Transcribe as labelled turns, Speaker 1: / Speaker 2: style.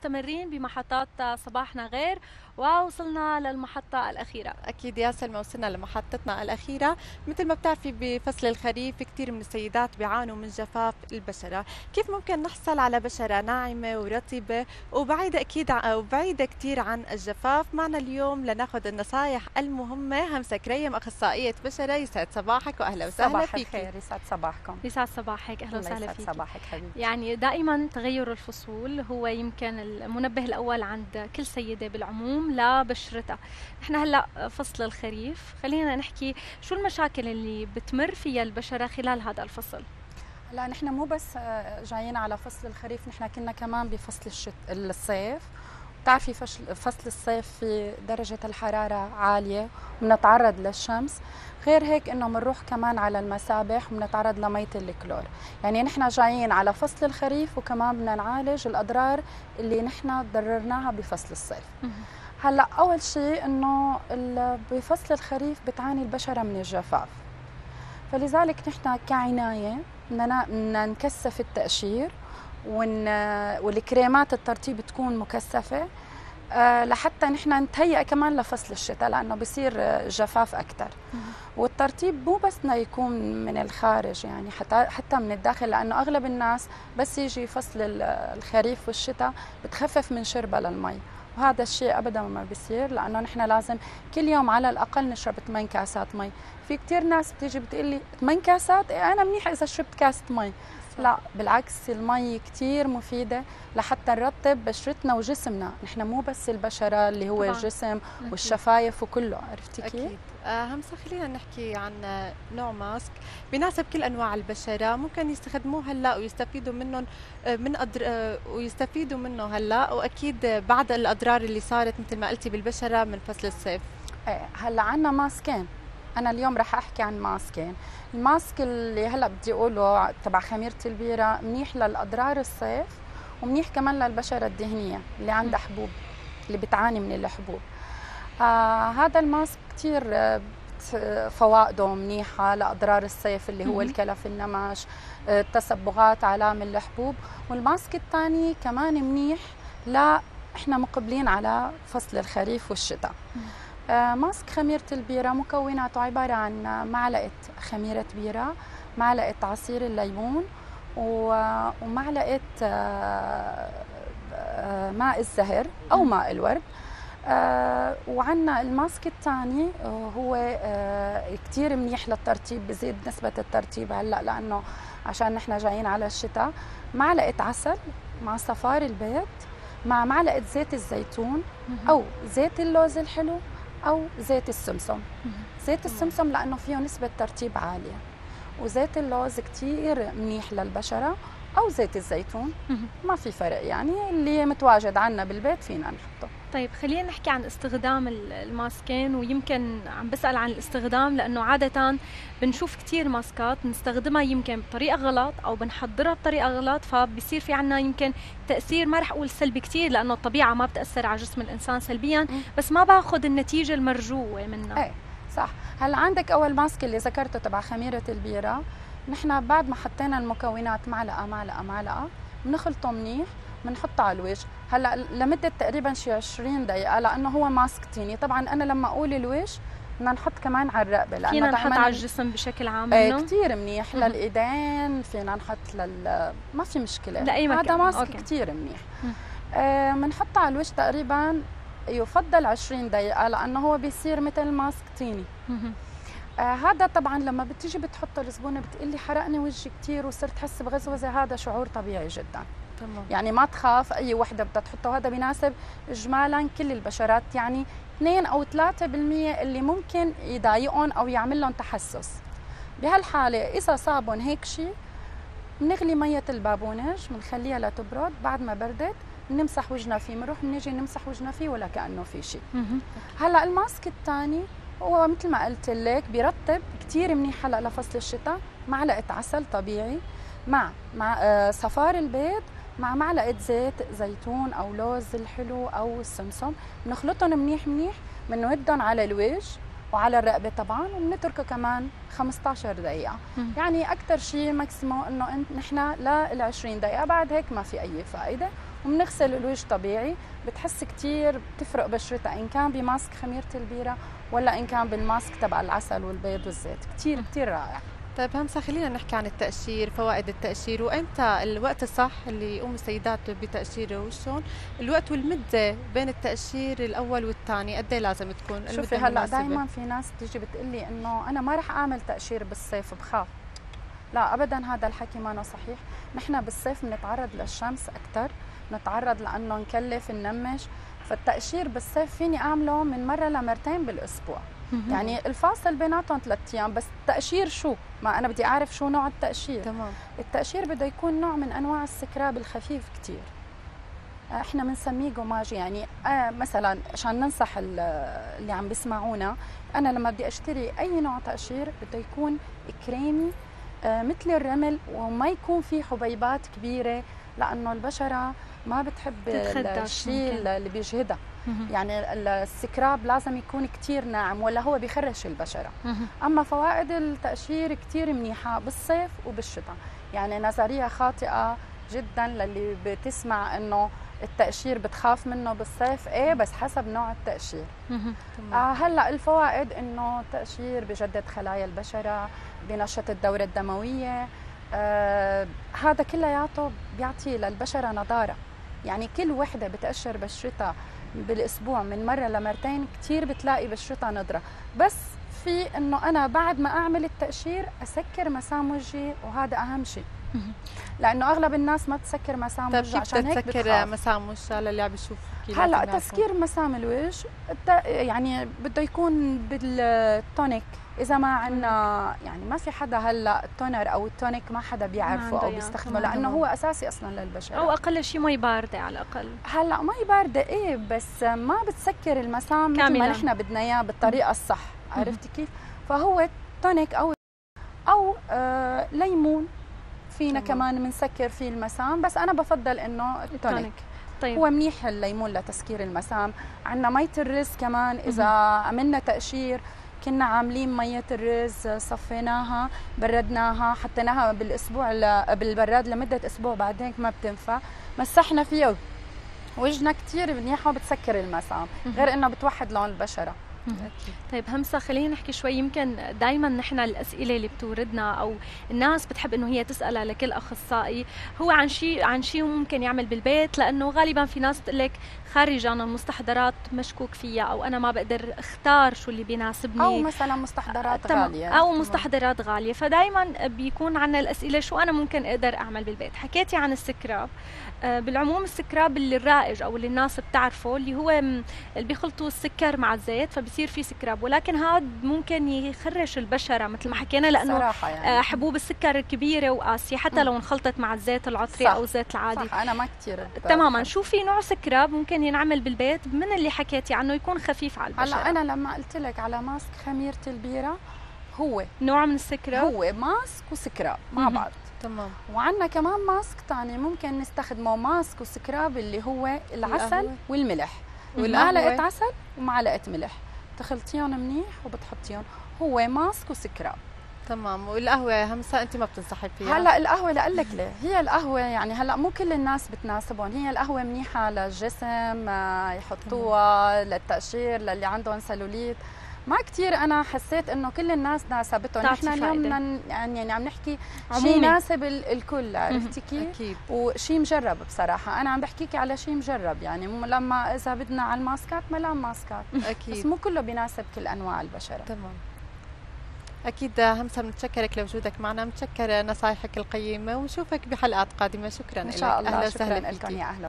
Speaker 1: مستمرين بمحطات صباحنا غير ووصلنا للمحطة الأخيرة.
Speaker 2: أكيد يا سلمى وصلنا لمحطتنا الأخيرة. مثل ما بتعرفي بفصل الخريف كثير من السيدات بيعانوا من جفاف البشرة. كيف ممكن نحصل على بشرة ناعمة ورطبة؟ وبعيدة أكيد وبعيدة كثير عن الجفاف. معنا اليوم لناخذ النصائح المهمة. همسة كريم أخصائية بشرة يسعد صباحك وأهلا وسهلا
Speaker 3: صباح
Speaker 2: فيك
Speaker 3: الخير يسعد صباحكم.
Speaker 1: يسعد صباحك أهلا وسهلا
Speaker 3: يسعد
Speaker 1: فيك
Speaker 3: صباحك حبيبي
Speaker 1: يعني دائما تغير الفصول هو يمكن المنبه الأول عند كل سيدة بالعموم لبشرتها نحن هلأ فصل الخريف. خلينا نحكي شو المشاكل اللي بتمر فيها البشرة خلال هذا الفصل؟
Speaker 3: لا نحن مو بس آه، جايين على فصل الخريف نحن كنا كمان بفصل الشت... الصيف. بتعرفي فصل فصل الصيف في درجة الحرارة عالية وبنتعرض للشمس. غير هيك إنه بنروح كمان على المسابح وبنتعرض لمية الكلور. يعني نحن جايين على فصل الخريف وكمان بدنا نعالج الأضرار اللي نحن تضررناها بفصل الصيف. هلأ أول شيء إنه بفصل الخريف بتعاني البشرة من الجفاف. فلذلك نحن كعناية بدنا بدنا نكثف التقشير ون والكريمات الترطيب تكون مكثفة. آه، لحتى نحن نتهيأ كمان لفصل الشتاء لأنه بصير آه، جفاف أكثر والترطيب مو بس إنه يكون من الخارج يعني حتى حتى من الداخل لأنه أغلب الناس بس يجي فصل ال- الخريف والشتاء بتخفف من شربها للمي. وهذا الشيء ابدا ما بيصير لأنه نحن لازم كل يوم على الأقل نشرب 8 كاسات مي. في كثير ناس بتيجي بتقول لي 8 كاسات؟ إيه أنا منيح إذا شربت كاسة مي. لا بالعكس المي كثير مفيدة لحتى نرطب بشرتنا وجسمنا. نحن مو بس البشرة اللي هو
Speaker 1: طبعاً.
Speaker 3: الجسم والشفايف وكله عرفتي كيف؟
Speaker 2: أكيد. آه، همسة خلينا نحكي عن نوع ماسك. بيناسب كل أنواع البشرة. ممكن يستخدموه هلأ ويستفيدوا منهم آه، من أدر... آه، ويستفيدوا منه هلأ. وأكيد بعد الأضرار اللي صارت مثل ما قلتي بالبشرة من فصل الصيف.
Speaker 3: إيه هلأ عنا ماسكين. أنا اليوم رح أحكي عن ماسكين. الماسك اللي هلأ بدي أقوله تبع خميرة البيرة منيح للأضرار الصيف ومنيح كمان للبشرة الدهنية اللي عندها حبوب اللي بتعاني من الحبوب. آه هذا الماسك كثير فوائده منيحة لأضرار الصيف اللي هو. الكلف النمش آه، التسبغات علام الحبوب. والماسك الثاني كمان منيح لا إحنا مقبلين على فصل الخريف والشتاء. ماسك خميرة البيرة مكوناته عبارة عن معلقة خميرة بيرة معلقة عصير الليمون ومعلقة آه، آه، ماء الزهر أو ماء الورد. آه، وعنا الماسك الثاني هو كتير منيح للترطيب بزيد نسبة الترطيب هلأ لأنه عشان نحن جايين على الشتاء. معلقة عسل مع صفار البيض مع معلقة زيت الزيتون أو زيت اللوز الحلو أو زيت السمسم. زيت السمسم لأنه فيه نسبة ترطيب عالية. وزيت اللوز كتير منيح للبشرة أو زيت الزيتون. ما في فرق يعني اللي متواجد عنا بالبيت فينا نحطه.
Speaker 1: طيب خلينا نحكي عن استخدام ال- الماسكين ويمكن عم بسأل عن الاستخدام لأنه عادة بنشوف كتير ماسكات بنستخدمها يمكن بطريقة غلط أو بنحضرها بطريقة غلط فبصير في عنا يمكن تأثير ما رح أقول سلبي كتير لأنه الطبيعة ما بتأثر على جسم الإنسان سلبيا بس ما باخذ النتيجة المرجوة منها.
Speaker 3: إيه صح. هلأ عندك أول ماسك اللي ذكرته تبع خميرة البيرة. نحن بعد ما حطينا المكونات معلقة معلقة معلقة بنخلطه منيح بنحطه على الوجه هلا لمدة تقريبا شي 20 دقيقة لأنه هو ماسك تيني طبعا أنا لما أقول الوجه بدنا نحط كمان على الرقبة لأنه
Speaker 1: فينا نحط على الجسم بشكل عام إيه
Speaker 3: كثير منيح. للإيدين فينا نحط لل ما في
Speaker 1: مشكلة
Speaker 3: هذا
Speaker 1: مكان.
Speaker 3: ماسك
Speaker 1: أوكي.
Speaker 3: كثير منيح
Speaker 1: مم.
Speaker 3: آه بنحطه على الوجه تقريبا يفضل 20 دقيقة لأنه هو بيصير مثل ماسك طيني
Speaker 1: مهم.
Speaker 3: آه هذا طبعا لما بتيجي بتحطه الزبونه بتقلي حرقني وجهي كثير وصرت حس بغزوزة هذا شعور طبيعي جدا
Speaker 2: تمام.
Speaker 3: يعني ما تخاف أي وحدة بدها تحطه وهذا بيناسب اجمالا كل البشرات. يعني 2 أو 3% اللي ممكن يضايقهم أو يعمل لهم تحسس. بهالحالة إذا صابهم هيك شيء بنغلي مية البابونج بنخليها لتبرد بعد ما بردت بنمسح وجهنا فيه بنروح بنيجي نمسح وجهنا فيه ولا كأنه في شيء.
Speaker 1: هلأ
Speaker 3: ال mask الثاني هو مثل ما قلت لك بيرطب كثير منيح هلأ لفصل الشتاء. معلقة عسل طبيعي مع مع آه، صفار البيض. مع معلقة زيت زيتون أو لوز الحلو أو السمسم. بنخلطهم منيح منيح بنمدهم على الوجه وعلى الرقبة طبعا وبنتركه كمان 15 دقيقة.
Speaker 1: مم.
Speaker 3: يعني أكثر شيء maximum إنه انت نحن لل 20 دقيقة بعد هيك ما في أي فائدة. وبنغسل الوجه طبيعي. بتحس كثير بتفرق بشرتها إن كان بماسك خميرة البيرة ولا إن كان بالماسك تبع العسل والبيض والزيت. كثير كثير رائع.
Speaker 2: طيب همسة خلينا نحكي عن التأشير فوائد التأشير وإمتى الوقت الصح اللي يقوم السيدات بتأشير وشهم الوقت والمدة بين التأشير الأول والثاني قد إيه لازم تكون
Speaker 3: شوفي هلأ دائما في ناس تيجي بتقلي إنه أنا ما رح أعمل تأشير بالصيف بخاف. لا ابدا هذا الحكي ما صحيح. نحن بالصيف بنتعرض للشمس أكثر نتعرض لأنه نكلف ننمش. فالتأشير بالصيف فيني أعمله من مرة لمرتين بالأسبوع. يعني الفاصل بيناتهم ثلاث أيام بس التأشير شو؟ ما أنا بدي أعرف شو نوع التأشير.
Speaker 2: تمام.
Speaker 3: التأشير بده يكون نوع من أنواع السكراب الخفيف كثير إحنا بنسميه جوماج يعني آه مثلا عشان ننصح اللي عم بيسمعونا أنا لما بدي أشتري أي نوع تأشير بده يكون كريمي آه مثل الرمل وما يكون في حبيبات كبيرة لأنه البشرة ما بتحب الشيء اللي بيجهدها. يعني السكراب لازم يكون كتير ناعم ولا هو بيخرش البشرة. أما فوائد التقشير كتير منيحة بالصيف وبالشتاء. يعني نظرية خاطئة جدا للي بتسمع إنه التقشير بتخاف منه بالصيف. إيه؟ بس حسب نوع التقشير آه هلأ الفوائد إنه التقشير بجدد خلايا البشرة بنشط الدورة الدموية. آه هذا كلياته بيعطي للبشرة نضارة. يعني كل وحدة بتقشر بشرتها بالأسبوع من مرة لمرتين كثير بتلاقي بشرتها نضرة. بس في إنه أنا بعد ما أعمل التقشير أسكر مسام وجهي وهذا أهم شيء لأنه أغلب الناس ما بتسكر مسام
Speaker 2: طيب عشان هيك تسكر مسام وجهها للي عم بيشوف
Speaker 3: هلأ تسكير مسام الوجه يعني بده يكون بال tonic. إذا ما عندنا يعني ما في حدا هلأ ال toner أو ال tonic ما حدا بيعرفه أو بيستخدمه لأنه هو أساسي أصلا للبشره
Speaker 1: أو أقل شيء مي باردة على الأقل.
Speaker 3: هلأ مي باردة إيه بس ما بتسكر المسام مثل ما نحن بدنا إياه بالطريقة الصح عرفتي كيف؟ فهو tonic أو أو آه ليمون. فينا كمان بنسكر فيه المسام بس أنا بفضل إنه التونيك. طيب. هو منيح الليمون لتسكير المسام. عندنا مية الرز كمان إذا عملنا تقشير كنا عاملين مية الرز صفيناها بردناها حطيناها بالأسبوع بالبراد لمدة أسبوع بعدين ما بتنفع. مسحنا فيها وجهنا كثير منيحة وبتسكر المسام غير إنه بتوحد لون البشرة.
Speaker 1: طيب همسة خلينا نحكي شوي. يمكن دائما نحن الأسئلة اللي بتوردنا أو الناس بتحب إنه هي تسألها لكل أخصائي هو عن شيء عن شيء ممكن يعمل بالبيت؟ لأنه غالبا في ناس بتقول لك خارج عن المستحضرات مشكوك فيها أو أنا ما بقدر أختار شو اللي بيناسبني.
Speaker 3: أو مثلا مستحضرات غالية.
Speaker 1: أو مستحضرات غالية. فدائما بيكون عنا الأسئلة شو أنا ممكن أقدر أعمل بالبيت. حكيتي عن ال scrub. آه، بالعموم ال scrub اللي الرائج أو اللي الناس بتعرفه اللي هو اللي بيخلطوا السكر مع الزيت فبصير في scrub ولكن هذا ممكن يخرش البشرة مثل ما حكينا لأنه يعني. آه، حبوب السكر كبيرة وقاسية حتى لو انخلطت مع الزيت العطري صح. أو الزيت العادي.
Speaker 3: صح أنا ما كثير
Speaker 1: تماما. شو في نوع scrub ممكن ينعمل بالبيت؟ من اللي حكيتي عنه؟ يكون خفيف على البشرة.
Speaker 3: هلا أنا لما قلت لك على mask خميرة البيرة هو.
Speaker 1: نوع من ال scrub؟
Speaker 3: هو mask و scrub مع بعض
Speaker 2: تمام.
Speaker 3: وعندنا كمان mask ثاني ممكن نستخدمه mask و scrub اللي هو العسل والملح. معلقه عسل ومعلقة ملح. تخلطيهم منيح وبتحطيهم. هو mask و scrub
Speaker 2: تمام. والقهوة همسة أنت ما بتنصحي فيها؟
Speaker 3: هلأ القهوة لك ليه. هي القهوة يعني هلأ مو كل الناس بتناسبهم. هي القهوة منيحة للجسم آه، يحطوها للتقشير للي عندهم سلوليت. ما كثير أنا حسيت إنه كل الناس ناسبتهم. نحن اليوم يعني, يعني عم نحكي شيء يناسب الكل عرفتي كيف؟ أكيد. وشيء مجرب بصراحة. أنا عم بحكيكي على شيء مجرب يعني لما إذا بدنا على الماسكات ملان ماسكات. أكيد. بس مو كله بيناسب كل أنواع البشره
Speaker 2: تمام. أكيد همسة بنتشكرك لوجودك معنا. متشكرة نصائحك القيمة ونشوفك بحلقات قادمة. شكرا
Speaker 3: إن شاء الله. أهلا وسهلا لكم يا أهلا.